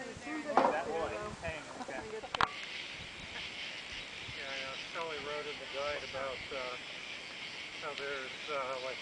Yeah, I know. Wrote in the guide about uh, how there's uh, like